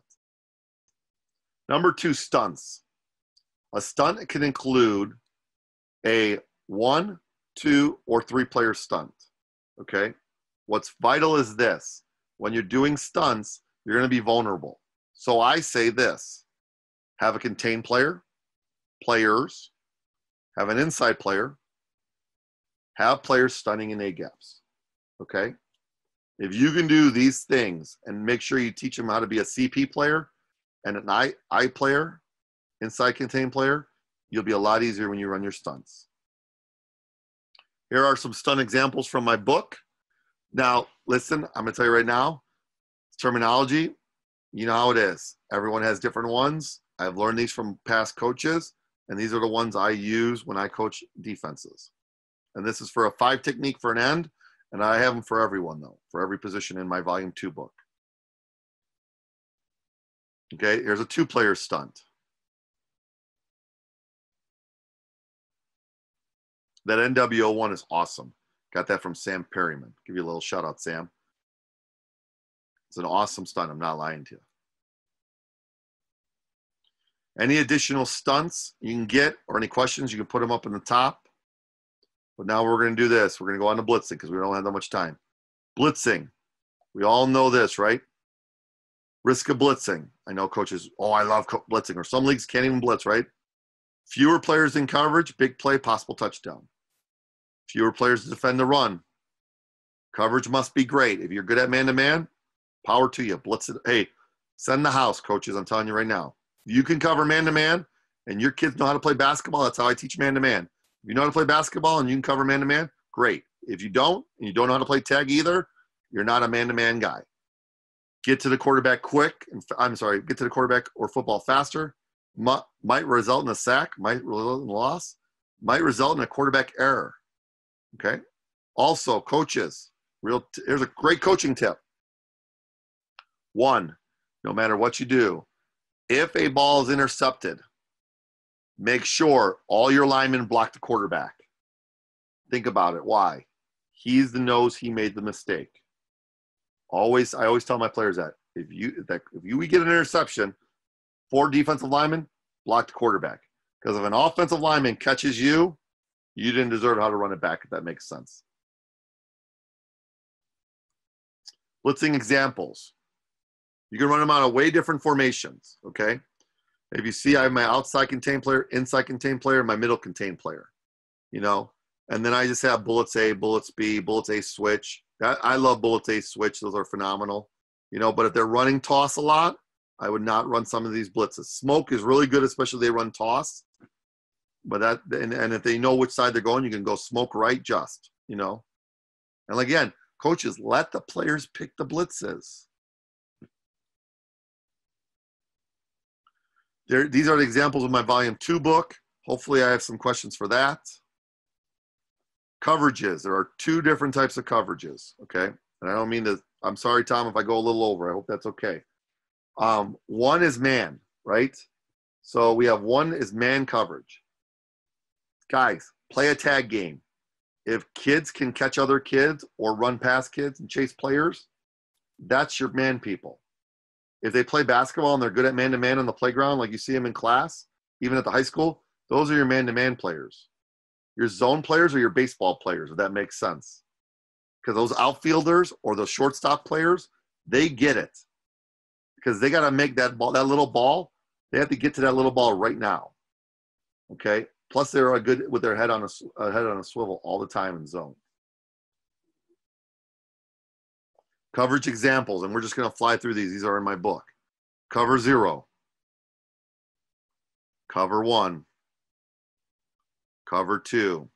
Number two, stunts. A stunt can include a one, two, or three player stunt. Okay? What's vital is this when you're doing stunts, you're going to be vulnerable. So I say this have a contained player, players, have an inside player, have players stunning in A gaps. Okay? If you can do these things and make sure you teach them how to be a CP player and an I, I player inside contain player, You'll be a lot easier when you run your stunts. Here are some stunt examples from my book. Now, listen, I'm going to tell you right now terminology, you know how it is. Everyone has different ones. I've learned these from past coaches, and these are the ones I use when I coach defenses. And this is for a five technique for an end, and I have them for everyone, though, for every position in my volume two book. Okay, here's a two player stunt. That NWO one is awesome. Got that from Sam Perryman. Give you a little shout out, Sam. It's an awesome stunt. I'm not lying to you. Any additional stunts you can get or any questions, you can put them up in the top. But now we're going to do this. We're going to go on to blitzing because we don't have that much time. Blitzing. We all know this, right? Risk of blitzing. I know coaches, oh, I love blitzing, or some leagues can't even blitz, right? Fewer players in coverage, big play, possible touchdown. Fewer players to defend the run. Coverage must be great. If you're good at man to man, power to you. Blitz it. Hey, send the house, coaches. I'm telling you right now. You can cover man to man, and your kids know how to play basketball. That's how I teach man to man. If you know how to play basketball and you can cover man to man, great. If you don't, and you don't know how to play tag either, you're not a man to man guy get to the quarterback quick, and I'm sorry, get to the quarterback or football faster, might, might result in a sack, might result in a loss, might result in a quarterback error. Okay. Also, coaches, real. Here's a great coaching tip. One, no matter what you do, if a ball is intercepted, make sure all your linemen block the quarterback. Think about it. Why? He's the nose. he made the mistake. Always, I always tell my players that if you that if you we get an interception, four defensive linemen block the quarterback because if an offensive lineman catches you, you didn't deserve how to run it back. If that makes sense. Let's Blitzing examples. You can run them out of way different formations. Okay. If you see, I have my outside contain player, inside contain player, my middle contain player. You know, and then I just have bullets A, bullets B, bullets A switch. I love bullets A switch; those are phenomenal. You know, but if they're running toss a lot, I would not run some of these blitzes. Smoke is really good, especially they run toss. But that and, and if they know which side they're going, you can go smoke right just. You know, and again, coaches let the players pick the blitzes. There, these are the examples of my volume two book. Hopefully, I have some questions for that. Coverages. There are two different types of coverages. Okay. And I don't mean to, I'm sorry, Tom, if I go a little over. I hope that's okay. Um, one is man, right? So we have one is man coverage. Guys, play a tag game. If kids can catch other kids or run past kids and chase players, that's your man people. If they play basketball and they're good at man to man on the playground, like you see them in class, even at the high school, those are your man to man players your zone players or your baseball players, if that makes sense. Because those outfielders or those shortstop players, they get it. Because they got to make that ball, that little ball, they have to get to that little ball right now. Okay. Plus, they're a good with their head on a, a head on a swivel all the time in zone. Coverage examples, and we're just going to fly through these. These are in my book. Cover zero. Cover one cover two,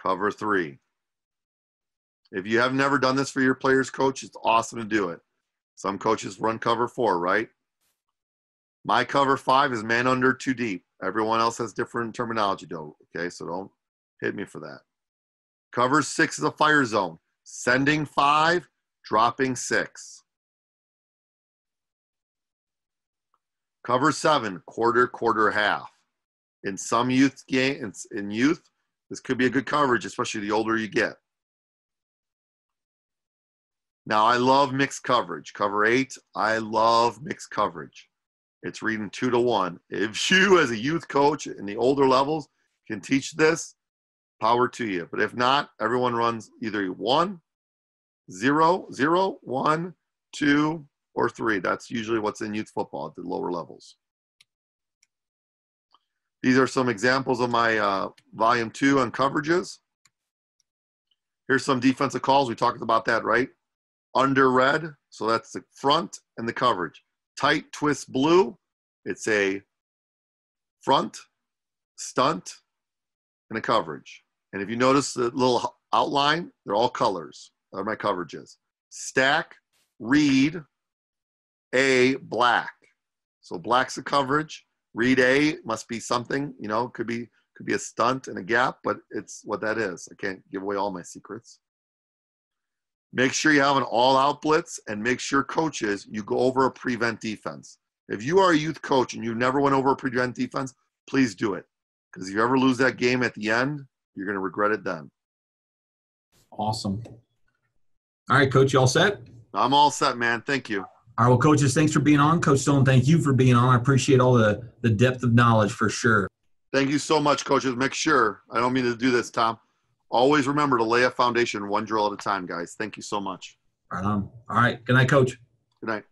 cover three. If you have never done this for your players coach, it's awesome to do it. Some coaches run cover four, right? My cover five is man under two deep. Everyone else has different terminology, though. Okay, so don't hit me for that. Cover six is a fire zone. Sending five, dropping six. Cover seven, quarter, quarter, half in some youth game in youth this could be a good coverage especially the older you get now i love mixed coverage cover eight i love mixed coverage it's reading two to one if you as a youth coach in the older levels can teach this power to you but if not everyone runs either one zero zero one two or three that's usually what's in youth football at the lower levels these are some examples of my uh, volume two on coverages. Here's some defensive calls. We talked about that, right? Under red, so that's the front and the coverage. Tight twist blue, it's a front, stunt, and a coverage. And if you notice the little outline, they're all colors. Are my coverages. Stack, read, A, black. So black's the coverage. Read A must be something, you know, could be could be a stunt and a gap, but it's what that is. I can't give away all my secrets. Make sure you have an all-out blitz and make sure coaches you go over a prevent defense. If you are a youth coach and you never went over a prevent defense, please do it. Because if you ever lose that game at the end, you're going to regret it then. Awesome. All right, coach, you all set? I'm all set, man. Thank you. All right, well, coaches, thanks for being on. Coach Stone, thank you for being on. I appreciate all the, the depth of knowledge for sure. Thank you so much, coaches. Make sure, I don't mean to do this, Tom. Always remember to lay a foundation one drill at a time, guys. Thank you so much. Right on. All right. Good night, coach. Good night.